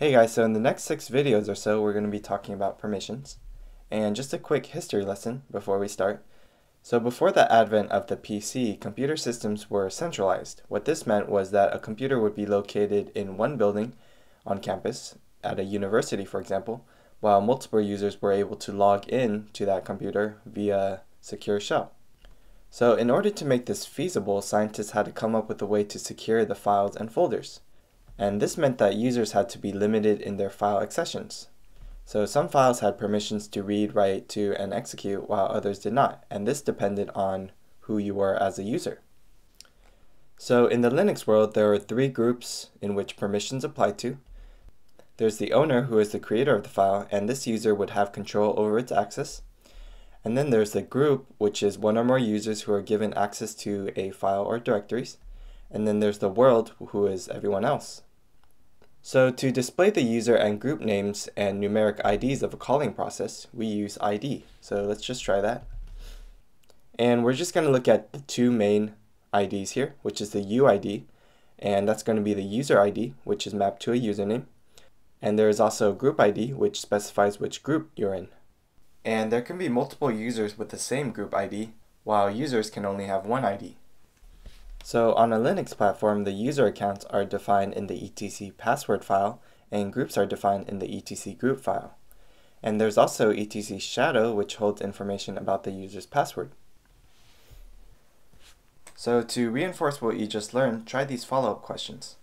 Hey guys, so in the next six videos or so, we're going to be talking about permissions. And just a quick history lesson before we start. So before the advent of the PC, computer systems were centralized. What this meant was that a computer would be located in one building on campus, at a university for example, while multiple users were able to log in to that computer via secure shell. So in order to make this feasible, scientists had to come up with a way to secure the files and folders and this meant that users had to be limited in their file accessions. So some files had permissions to read, write to, and execute, while others did not, and this depended on who you were as a user. So in the Linux world, there are three groups in which permissions apply to. There's the owner, who is the creator of the file, and this user would have control over its access. And then there's the group, which is one or more users who are given access to a file or directories. And then there's the world, who is everyone else. So to display the user and group names and numeric IDs of a calling process, we use ID. So let's just try that. And we're just going to look at the two main IDs here, which is the UID, and that's going to be the user ID, which is mapped to a username. And there is also a group ID, which specifies which group you're in. And there can be multiple users with the same group ID, while users can only have one ID. So on a Linux platform, the user accounts are defined in the etc password file, and groups are defined in the etc group file. And there's also etc shadow, which holds information about the user's password. So to reinforce what you just learned, try these follow-up questions.